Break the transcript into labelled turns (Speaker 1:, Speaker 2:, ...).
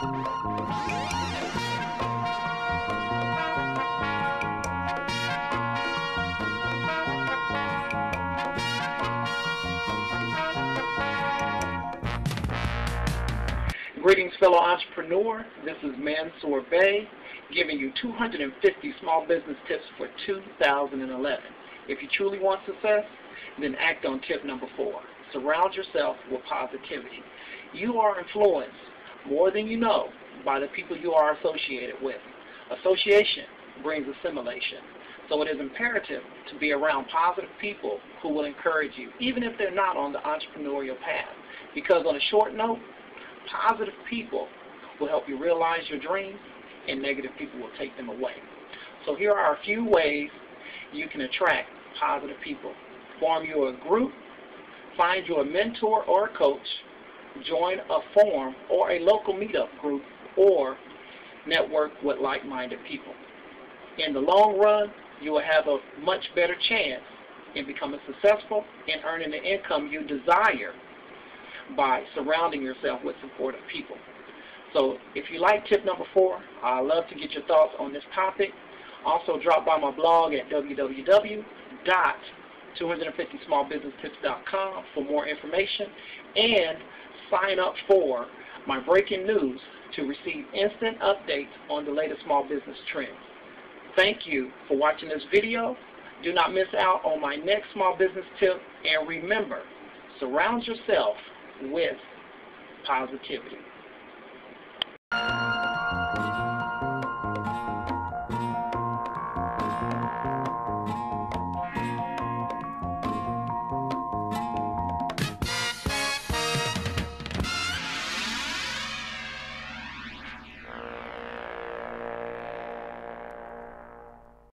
Speaker 1: Greetings, fellow entrepreneur. This is Mansour Bay giving you 250 small business tips for 2011. If you truly want success, then act on tip number four. Surround yourself with positivity. You are influenced more than you know by the people you are associated with. Association brings assimilation. So it is imperative to be around positive people who will encourage you, even if they're not on the entrepreneurial path. Because on a short note, positive people will help you realize your dreams and negative people will take them away. So here are a few ways you can attract positive people. Form you a group, find you a mentor or a coach, join a forum or a local meetup group, or network with like-minded people. In the long run, you will have a much better chance in becoming successful and earning the income you desire by surrounding yourself with supportive people. So if you like tip number four, I'd love to get your thoughts on this topic. Also drop by my blog at www.250smallbusinesstips.com for more information and sign up for my breaking news to receive instant updates on the latest small business trends. Thank you for watching this video. Do not miss out on my next small business tip and remember, surround yourself with positivity.